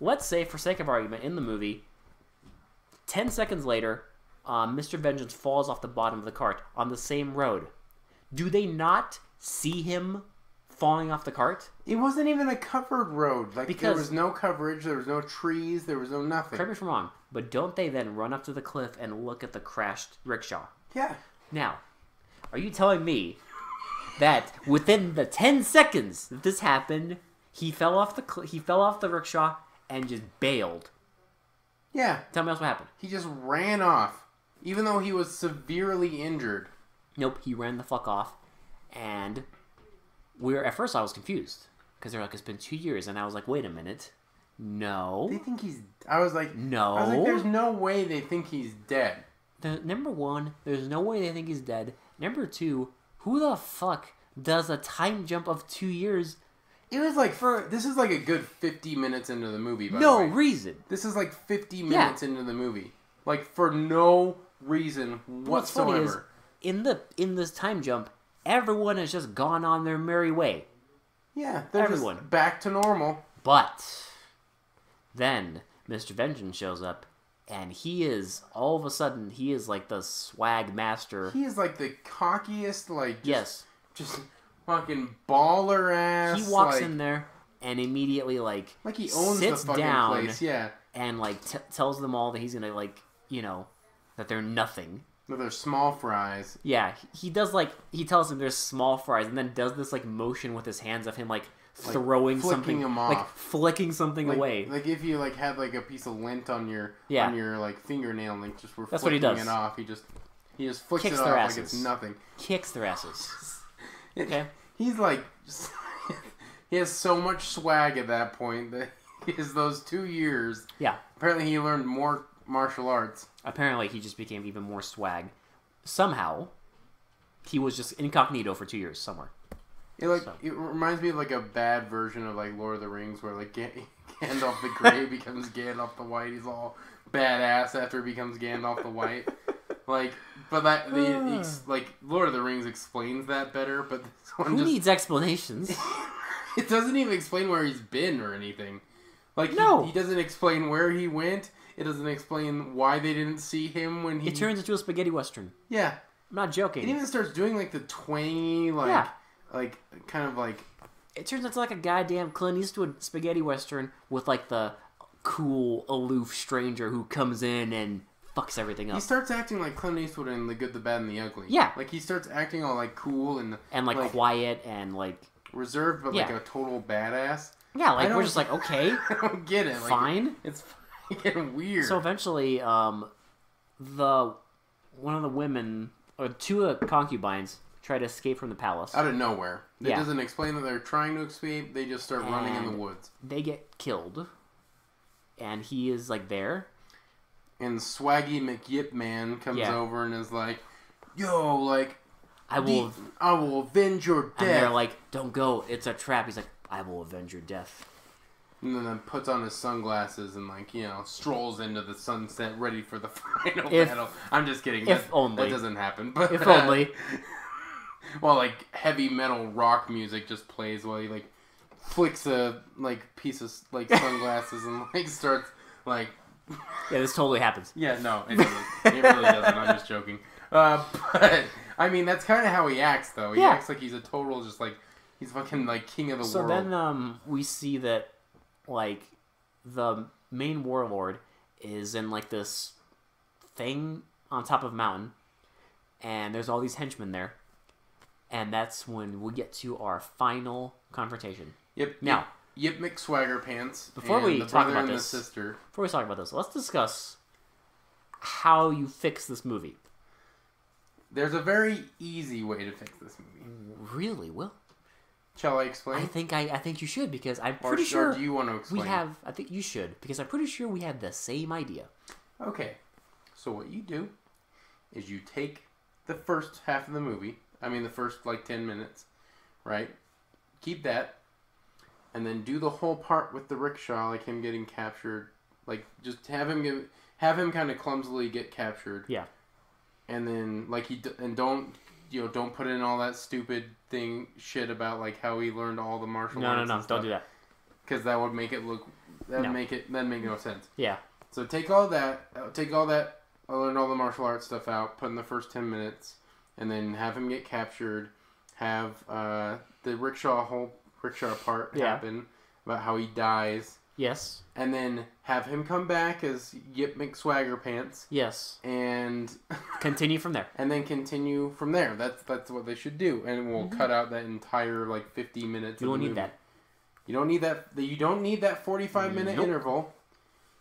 Let's say, for sake of argument, in the movie, 10 seconds later, um, Mr. Vengeance falls off the bottom of the cart on the same road. Do they not see him falling off the cart? It wasn't even a covered road. Like there was no coverage. There was no trees. There was no nothing. Correct me if I'm wrong, but don't they then run up to the cliff and look at the crashed rickshaw? Yeah. Now, are you telling me that within the 10 seconds that this happened, he fell off the cl- he fell off the rickshaw and just bailed? Yeah. Tell me else what happened. He just ran off, even though he was severely injured. Nope, he ran the fuck off, and we're at first I was confused because they're like it's been two years, and I was like, wait a minute, no, They think he's. I was like, no. I was like, there's no way they think he's dead. The number one, there's no way they think he's dead. Number two, who the fuck does a time jump of two years? It was like for this is like a good 50 minutes into the movie. By no the way. reason. This is like 50 minutes into the movie. Like for no reason What's whatsoever. funny is in the in this time jump, everyone has just gone on their merry way. yeah, they're everyone. just back to normal. But then Mr. Vengeance shows up, and he is all of a sudden he is like the swag master. He is like the cockiest, like just, yes, just fucking baller ass. he walks like, in there and immediately like like he owns sits the fucking down place. Yeah, and like t- tells them all that he's gonna like you know that they're nothing. No, they're small fries. Yeah, he does like he tells them they're small fries, and then does this like motion with his hands of him like throwing flicking something, them like flicking something Like, away. like if you like had like a piece of lint on your Yeah. on your like fingernail and like just were That's flicking does. it off. He just he just flicks Kicks it off like it's nothing. Kicks their asses. (laughs) Okay. He's like just, (laughs) he has so much swag at that point that (laughs) is those two years. Yeah. Apparently he learned more martial arts. Apparently, he just became even more swag. Somehow, he was just incognito for two years somewhere. It like So. it reminds me of like a bad version of like Lord of the Rings where like Gan- (laughs) Gandalf the Grey (laughs) becomes Gandalf the White. He's all badass after he becomes Gandalf the White. (laughs) Like, but that the ex, (sighs) like Lord of the Rings explains that better. But this one Who just needs explanations? it doesn't even explain where he's been or anything. Like No. he, he doesn't explain where he went. It doesn't explain why they didn't see him when he. it turns into a spaghetti western. yeah. I'm not joking. It even starts doing like the twangy like Yeah. Like kind of like It turns out to like a goddamn Clint Eastwood spaghetti western with like the cool, aloof stranger who comes in and fucks everything up. he starts acting like Clint Eastwood in The Good, the Bad, and the Ugly. Yeah. like he starts acting all like cool and And like, like- quiet and like reserved, but like a total badass. yeah, like we're just like (laughs) okay, I don't get it. Like, fine. It's (laughs) fucking weird. So eventually, um, the one of the women or two of the concubines try to escape from the palace. out of nowhere. It Yeah. doesn't explain that they're trying to escape. They just start running in the woods. They get killed, and he is like there. And Swaggy McYip Man comes Yeah. over and is like, "Yo, like, I will, the- I will avenge your and they're death." like, "Don't go! It's a trap." He's like, "I will avenge your death." And then puts on his sunglasses and like you know strolls into the sunset, ready for the (laughs) final If- battle. I'm just kidding. if that, only. that doesn't happen. But If only. (laughs) well, like heavy metal rock music just plays while he like flicks a like piece of like sunglasses and like starts like (laughs) Yeah, this totally happens. yeah no it doesn't it really doesn't I'm just joking. Uh, but I mean that's kind of how he acts though. He Yeah. acts like he's a total just like he's fucking like king of the world. So then, um, we see that like the main warlord is in like this thing on top of a mountain, and there's all these henchmen there, and that's when we get to our final confrontation. Yep. Now- Yip, McSwagger pants. Before and we the talk about and this- the sister. Before we talk about this, let's discuss how you fix this movie. There's a very easy way to fix this movie. Really, Will? Shall I explain? I explain? think I, I think you should because I'm or, pretty or sure do you want to we have. I think you should because I'm pretty sure we had the same idea. Okay. So what you do is you take the first half of the movie. I mean the first like 10 minutes, right? Keep that and then do the whole part with the rickshaw like him getting captured. Like just have him give have him kind of clumsily get captured. Yeah. And then like he d- and don't you know don't put in all that stupid thing shit about like how he learned all the martial arts. No, no, no! Don't do that. because that would make it look that No. make it that make no sense. Yeah. So take all that, uh, take all that. I learned all the martial arts stuff out. Put in the first ten minutes, and then have him get captured. Have uh, the rickshaw whole rickshaw part Yeah. happen about how he dies, Yes. and then have him come back as Yip McSwagger Pants, Yes. and (laughs) Continue from there. and then continue from there. That's that's what they should do, and we'll cut out that entire like fifty minutes. Mm-hmm. You don't need movie. that. You don't need that. You don't need that forty-five minute Nope. interval.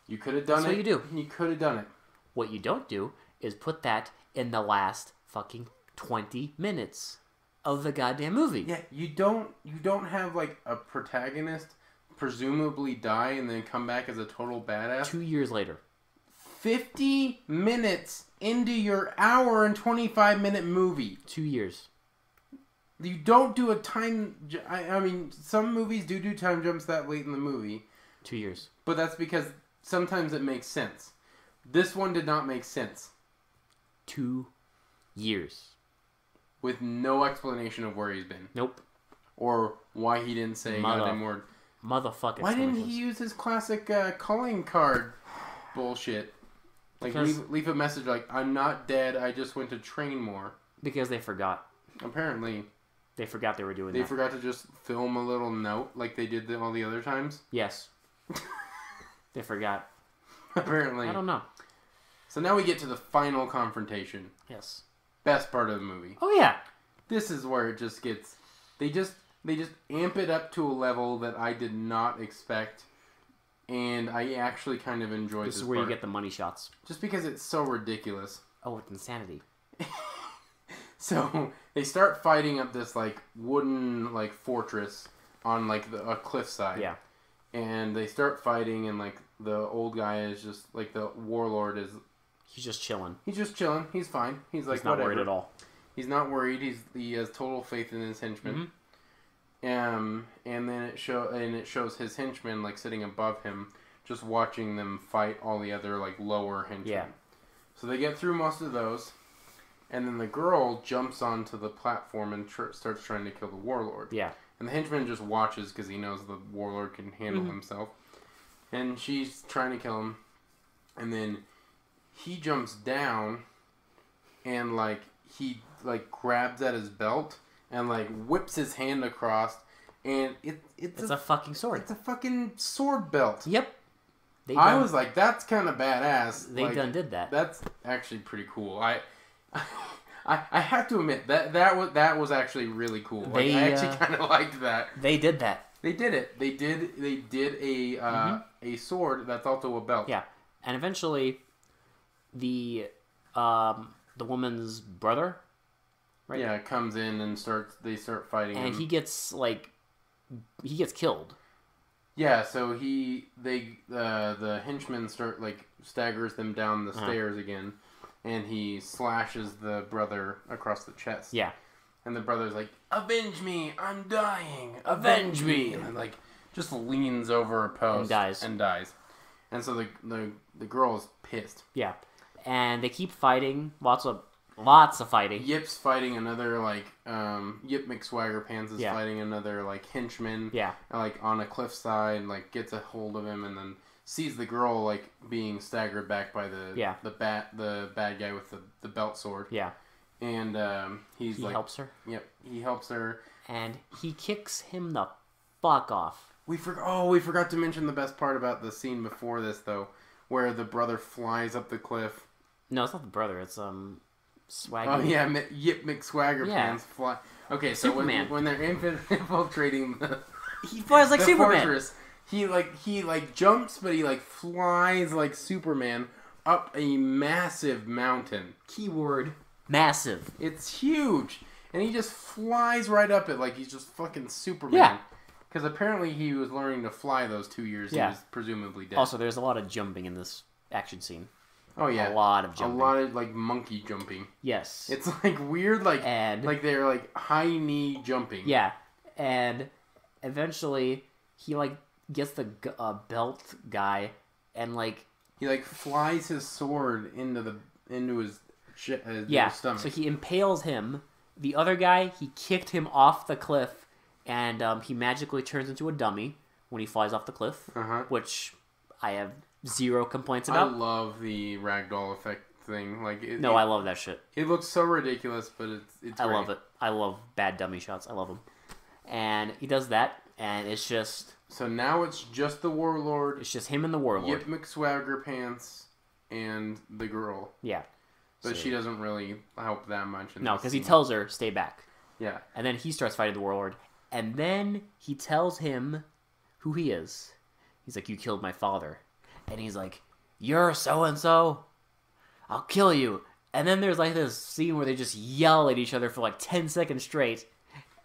You could have done That's it. what you do. You could have done it. What you don't do is put that in the last fucking 20 minutes of the goddamn movie. Yeah, you don't. You don't have like a protagonist presumably die and then come back as a total badass. Two years later. Fifty minutes into your hour and twenty-five minute movie. Two years. You don't do a time. I, I mean, some movies do do time jumps that late in the movie, Two years. but that's because sometimes it makes sense. This one did not make sense Two years. With no explanation of where he's been Nope. or why he didn't say Mother- goddamn word. Motherfucking Why didn't he use his classic uh, calling card bullshit? Like Because- leave, leave a message like I'm not dead. I just went to train more. Because they forgot. Apparently, They forgot they were doing they that. forgot to just film a little note like they did the, all the other times. yes. (laughs) they forgot. Apparently. I don't know. So now we get to the final confrontation. Yes. Best part of the movie. Oh, yeah. This is where it just gets. They just they just amp it up to a level that I did not expect, and I actually kind of enjoyed This this. is where you get the money shots. just because it's so ridiculous. Oh, it's insanity. (laughs) So they start fighting up this like wooden like fortress on like the, a cliffside. Yeah. And they start fighting, and like the old guy is just like the warlord is. He's just chilling. He's just chilling. He's fine. He's like He's not whatever. worried at all. He's not worried. He's he has total faith in his henchmen. Um, and then it show and it shows his henchmen like sitting above him, just watching them fight all the other like lower henchmen. Yeah. So they get through most of those, and then the girl jumps onto the platform and tr- starts trying to kill the warlord. Yeah. And the henchman just watches because he knows the warlord can handle Mhm. himself. And she's trying to kill him. And then he jumps down and like he like grabs at his belt and like whips his hand across, and it it's, It's a, a fucking sword. it's a fucking sword belt. Yep. They I done, was like, that's kind of badass. they like, done did that. That's actually pretty cool. I, (laughs) I, I have to admit that that was that was actually really cool. Like, They, I actually uh, kind of (laughs) liked that. They did that. They did it. They did. They did a uh, a sword that's also a belt. Mm-hmm. Yeah. And eventually, the um, the woman's brother, right? Yeah, comes in and starts. They start fighting. and him. he gets like he gets killed. Yeah, so he they uh, the henchman start like staggers them down the Uh-huh. stairs again, and he slashes the brother across the chest. Yeah. And the brother's like, "Avenge me! I'm dying! Avenge me!" And then, like just leans over a post And dies. And dies. And so the the the girl is pissed. Yeah. And they keep fighting. Lots of lots of fighting. Yip's fighting another like um Yip McSwagger Pants is Yeah. fighting another like henchman. Yeah. like on a cliffside, like gets a hold of him, and then sees the girl like being staggered back by the Yeah. the bat the bad guy with the, the belt sword, Yeah. and um, he's He like, helps her. yep, he helps her. And he kicks him the fuck off. We for- oh we forgot to mention the best part about the scene before this though, where the brother flies up the cliff. No, it's not the brother. It's um, Swaggy. Oh yeah, Mi- Yip McSwagger Yeah. Pants fly. Okay, so when, Superman. when they're infil- (laughs) infiltrating the He flies like Superman. fortress. He like he like jumps, but he like flies like Superman up a massive mountain. Keyword massive. It's huge, and he just flies right up it like he's just fucking Superman. Yeah. Because apparently he was learning to fly those two years. Yeah. He was presumably dead. Also, there's a lot of jumping in this action scene. Oh yeah, A lot of jumping. a lot of like monkey jumping. Yes. It's (laughs) like weird, like and like they're like high knee jumping. yeah, and eventually he like gets the uh, belt guy and like He like flies his sword into the into his, sh- uh, yeah, stomach. so he impales him. The other guy, he kicked him off the cliff, and um, he magically turns into a dummy when he flies off the cliff, uh huh. which I have zero complaints about. I love the ragdoll effect thing. Like, it, no, it, I love that shit. it looks so ridiculous, but it's it's. I great. love it. I love bad dummy shots. I love them. And he does that, and it's just So now it's just the warlord, it's just him and the warlord. Yip McSwagger Pants, and the girl. Yeah. But So- she doesn't really help that much. In No, because he tells her stay back, Yeah. and then he starts fighting the warlord, and then he tells him who he is. He's like, "You killed my father," and he's like, "You're so and so. I'll kill you." And then there's like this scene where they just yell at each other for like ten seconds straight,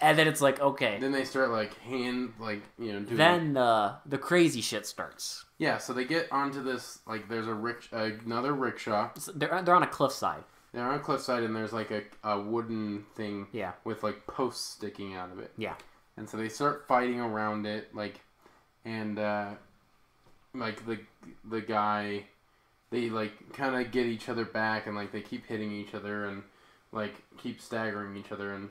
and then it's like, okay. Then they start like hand like you know doing. Then the the crazy shit starts. yeah, so they get onto this like there's a rick another rickshaw. So they're they're on a cliffside. They're on a cliffside and there's like a, a wooden thing Yeah. with like posts sticking out of it. Yeah. And so they start fighting around it, like, and uh, like the the guy, they like kind of get each other back, and like they keep hitting each other, and like keep staggering each other, and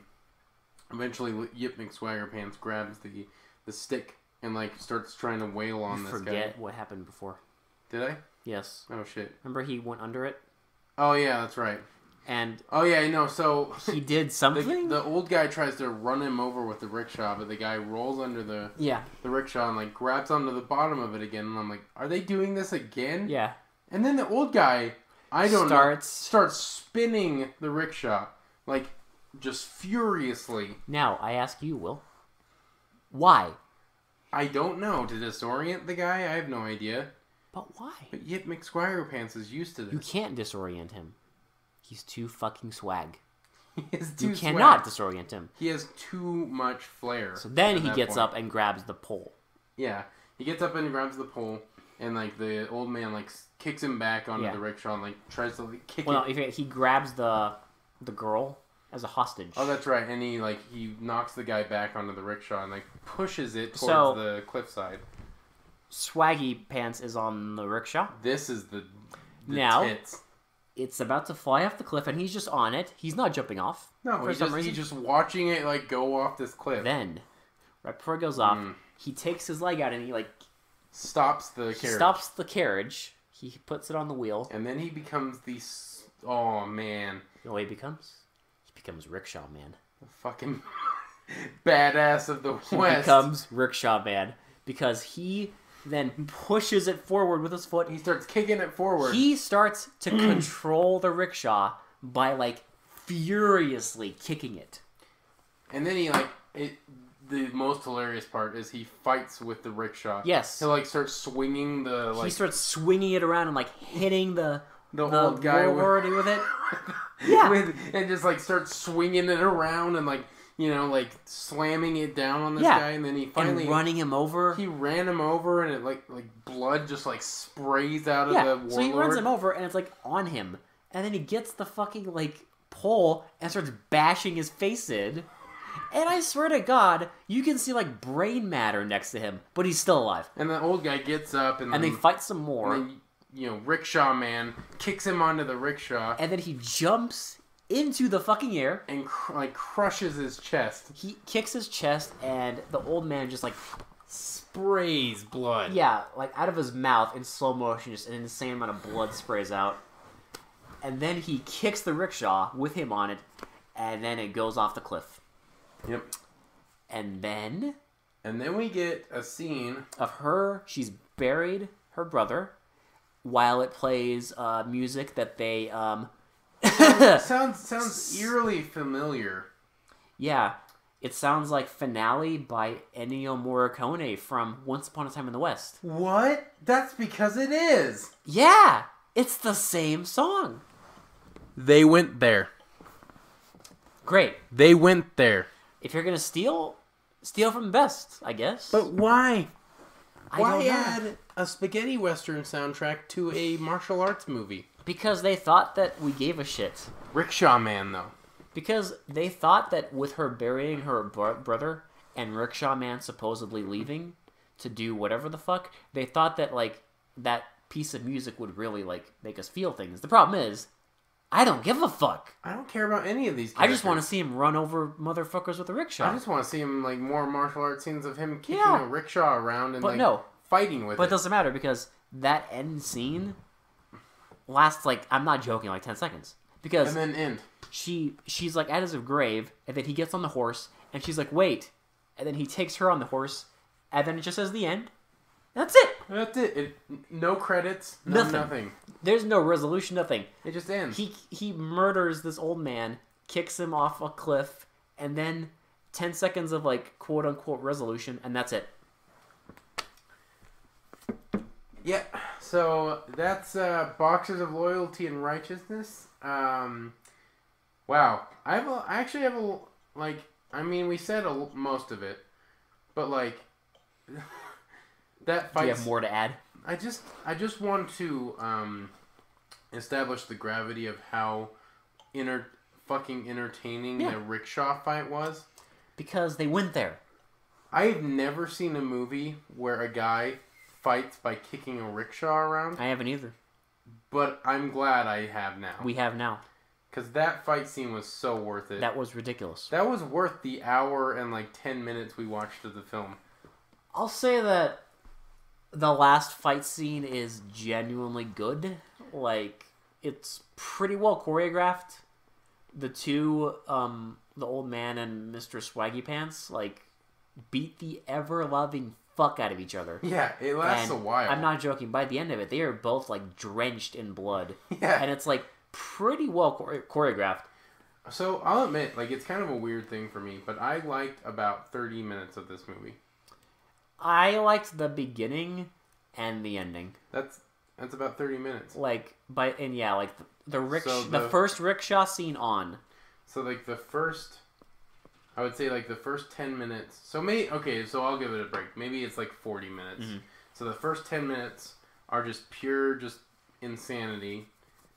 eventually Yip McSwagger Pants grabs the the stick and like starts trying to wail on You this forget guy. what happened before. Did I? Yes. Oh shit. Remember he went under it Oh yeah, that's right. And Oh yeah, no. So he (laughs) did something. the old guy tries to run him over with the rickshaw, but the guy rolls under the yeah. the rickshaw and like grabs onto the bottom of it again and I'm like, are they doing this again? Yeah. And then the old guy, I don't know, starts starts spinning the rickshaw like just furiously. now. I ask you, Will. Why? I don't know to disorient the guy. I have no idea. But why? But Yip McSwagger Pants is used to this. You can't disorient him. He's too fucking swag. (laughs) He is You cannot swag. disorient him. He has too much flair. So then he gets point. up and grabs the pole. Yeah, he gets up and grabs the pole, and like the old man like kicks him back onto Yeah. the rickshaw and like tries to like, kick Well, it. no, if he grabs the the girl as a hostage. Oh, that's right. And he like he knocks the guy back onto the rickshaw and like pushes it towards So- the cliffside. Swaggy Pants is on the rickshaw. This is the, the Now- tits. It's about to fly off the cliff, and he's just on it. He's not jumping off. No, for he's some just, reason. he's just watching it like go off this cliff. Then, right before it goes off, Mm. he takes his leg out and he like Stops the carriage. stops the carriage. He puts it on the wheel. And then he becomes the. Oh man, You know what he becomes? He becomes rickshaw man. fucking (laughs) badass of the he West. becomes Rickshaw Man because he then pushes it forward with his foot. he starts kicking it forward. He starts to mm. control the rickshaw by like furiously kicking it. and then he like it. The most hilarious part is he fights with the rickshaw. Yes. He'll like starts swinging the like he starts swinging it around and like hitting the the, the old guy with, with it. (laughs) Yeah. with, and just like starts swinging it around and like you know like slamming it down on this Yeah. guy, and then he finally and running him over. he ran him over, and it like like blood just like sprays out of yeah. the warlord. So he runs him over and it's like on him, and then he gets the fucking like pole and starts bashing his face in. And I swear to God, you can see like brain matter next to him, but he's still alive. And the old guy gets up, and, And they fight some more. and then, you know, rickshaw man kicks him onto the rickshaw and then he jumps into the fucking air. and cr- like crushes his chest. He kicks his chest, and the old man just like, Sprays blood. yeah, like out of his mouth in slow motion, just an insane amount of blood sprays out. And then he kicks the rickshaw with him on it, and then it goes off the cliff. Yep. And then And then we get a scene. of her, she's buried her brother, while it plays uh, music that they um. (laughs) sounds sounds eerily familiar. Yeah, it sounds like Finale by Ennio Morricone from Once Upon a Time in the West. What? That's because it is. Yeah, it's the same song. They went there. Great. They went there. If you're gonna steal, steal from the best, I guess. But why? Why add a spaghetti western soundtrack to a martial arts movie? because they thought that we gave a shit. Rickshaw Man, though. Because they thought that with her burying her bro- brother and Rickshaw Man supposedly leaving to do whatever the fuck, they thought that like that piece of music would really like make us feel things. The problem is, I don't give a fuck. I don't care about any of these. I just want to see him run over motherfuckers with a rickshaw. I just want to see him like more martial arts scenes of him kicking Yeah. a rickshaw around and But like no. fighting with But it it. doesn't matter because that end scene lasts like I'm not joking, like ten seconds. Because and then end. she she's like at his grave, and then he gets on the horse, and she's like, "Wait," and then he takes her on the horse, and then it just says the end. That's it. That's it. it no credits. No Nothing. nothing. There's no resolution, nothing. It just ends. He he murders this old man, kicks him off a cliff, and then ten seconds of like quote unquote resolution, and that's it. Yeah, so that's uh, Boxers of Loyalty and Righteousness. Um, wow, I have a, I actually have a like. I mean, we said a, most of it, but like (laughs) that Do fight. you have more to add? I just I just want to um, establish the gravity of how inner fucking entertaining Yeah. the rickshaw fight was. Because they went there. I've never seen a movie where a guy fights by kicking a rickshaw around, I haven't either. but I'm glad I have now. We have now. Because that fight scene was so worth it. That, That was ridiculous. That was worth the hour and like 10 minutes we watched of the film. I'll say that the last fight scene is genuinely good. Like it's pretty well choreographed. The two, um, the old man and Mr. Swaggy Pants, like beat the ever loving fuck out of each other. (laughs) Yeah, it lasts And a while. I'm not joking. By the end of it, they are both like drenched in blood, (laughs) Yeah. and it's like pretty well chore- choreographed. So I'll admit, like, it's kind of a weird thing for me, but I liked about 30 minutes of this movie. I liked the beginning and the ending. That's that's about 30 minutes. Like by and yeah, like the, the rickshaw, So the, the- first rickshaw scene on. So like the first, I would say like the first 10 minutes. So maybe okay. So I'll give it a break. Maybe it's like 40 minutes. Mhm. So the first 10 minutes are just pure just insanity,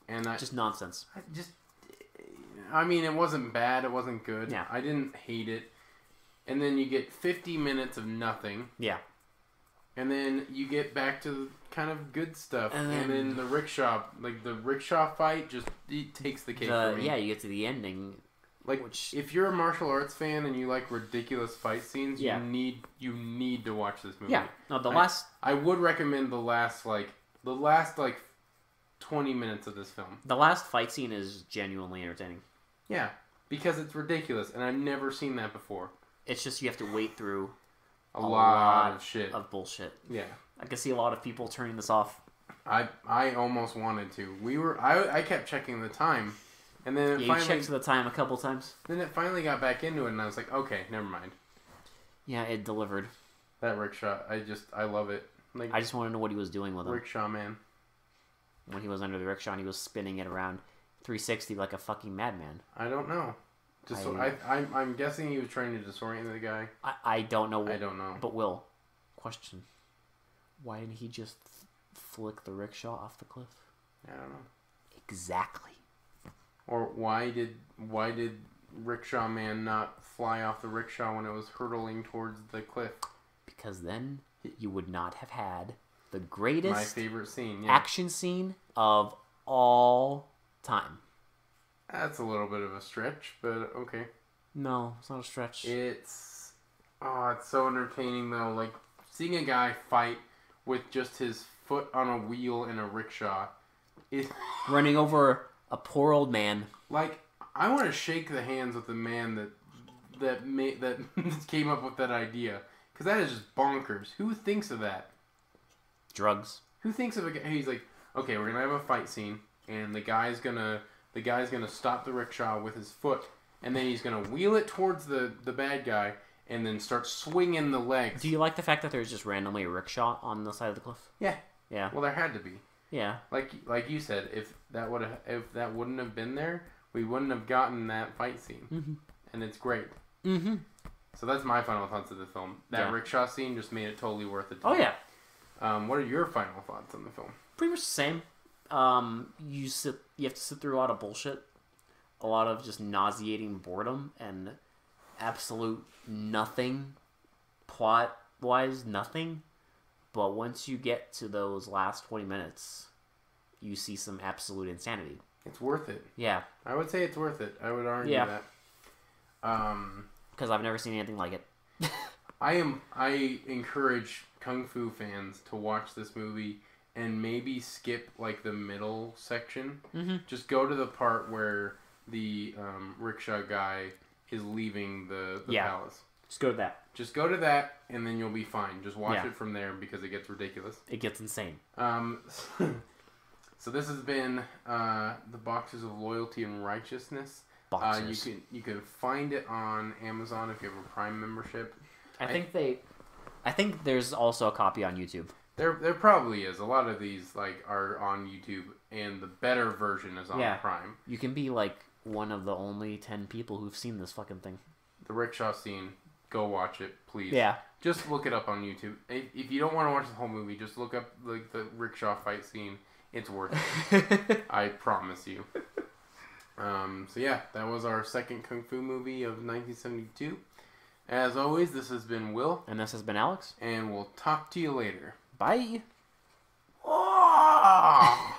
and I Just nonsense. I just I mean it wasn't bad, it wasn't good. Yeah. I didn't hate it. And then you get 50 minutes of nothing. Yeah. And then you get back to kind of good stuff. And And then- then, the rickshaw like the rickshaw fight just it takes the cake The, for me. yeah, you get to the ending. Like which- if you're a martial arts fan and you like ridiculous fight scenes, Yeah. you need you need to watch this movie. Yeah. No, the I- last I would recommend the last like the last like 20 minutes of this film. the last fight scene is genuinely entertaining. Yeah. because it's ridiculous, and I've never seen that before. It's just you have to wait through A, A lot, lot of shit. of bullshit. yeah. I can see a lot of people turning this off. I I almost wanted to. We were I I kept checking the time, and then it Yeah, you finally checked the time a couple times. then it finally got back into it, and I was like, okay, never mind. Yeah, it delivered. That rickshaw, I just I love it. Like I just want to know what he was doing with him rickshaw man. when he was under the rickshaw and he was spinning it around 360 like a fucking madman. I don't know. I- I, I I'm guessing he was trying to disorient the guy. I, I don't know. I don't know. But Will, question: Why didn't he just flick the rickshaw off the cliff? I don't know. Exactly. Or why did why did rickshaw man not fly off the rickshaw when it was hurtling towards the cliff? Because then you would not have had the greatest My favorite scene. Yeah. action scene of all time. That's a little bit of a stretch, but okay. No, it's not a stretch. It's oh, it's so entertaining though. Like seeing a guy fight with just his foot on a wheel in a rickshaw. It (laughs) Running over a poor old man. like I want to shake the hands with the man that that made that (laughs) came up with that idea because that is just bonkers. Who thinks of that? Drugs. Who thinks of a guy? He's like, okay, we're gonna have a fight scene, and the guy's gonna the guy's gonna stop the rickshaw with his foot, and then he's gonna wheel it towards the the bad guy, and then start swinging the legs. Do you like the fact that there's just randomly a rickshaw on the side of the cliff? Yeah. Yeah. Well, there had to be. Yeah. Like like you said, if that would have if that wouldn't have been there, we wouldn't have gotten that fight scene, Mhm. and it's great. Mm-hmm. So that's my final thoughts of the film. That Yeah. rickshaw scene just made it totally worth it. to Oh me. yeah. Um, what are your final thoughts on the film? pretty much the same. Um, you sit, you have to sit through a lot of bullshit, a lot of just nauseating boredom and absolute nothing, plot wise nothing. But once you get to those last twenty minutes, you see some absolute insanity. It's worth it. Yeah, I would say it's worth it. I would argue Yeah. that. Um, because I've never seen anything like it. (laughs) I am. I encourage kung fu fans to watch this movie and maybe skip like the middle section. Mhm. Just go to the part where the um, rickshaw guy is leaving the, the Yeah. palace. Just go to that. Just go to that, and then you'll be fine. Just watch Yeah. it from there because it gets ridiculous. It gets insane. Um, (laughs) so this has been uh, the Boxers of loyalty and righteousness. Uh, you can you can find it on Amazon if you have a Prime membership. I think they. I think there's also a copy on YouTube. There there probably is a lot of these like are on YouTube, and the better version is on Yeah. Prime. You can be like one of the only ten people who've seen this fucking thing. The rickshaw scene. Go watch it, please. Yeah. Just look it up on YouTube. If, if you don't want to watch the whole movie, just look up like the rickshaw fight scene. It's worth it. (laughs) I promise you. Um, so yeah, that was our second kung fu movie of 1972. As always, this has been Will, and this has been Alex. and we'll talk to you later. Bye. Oh!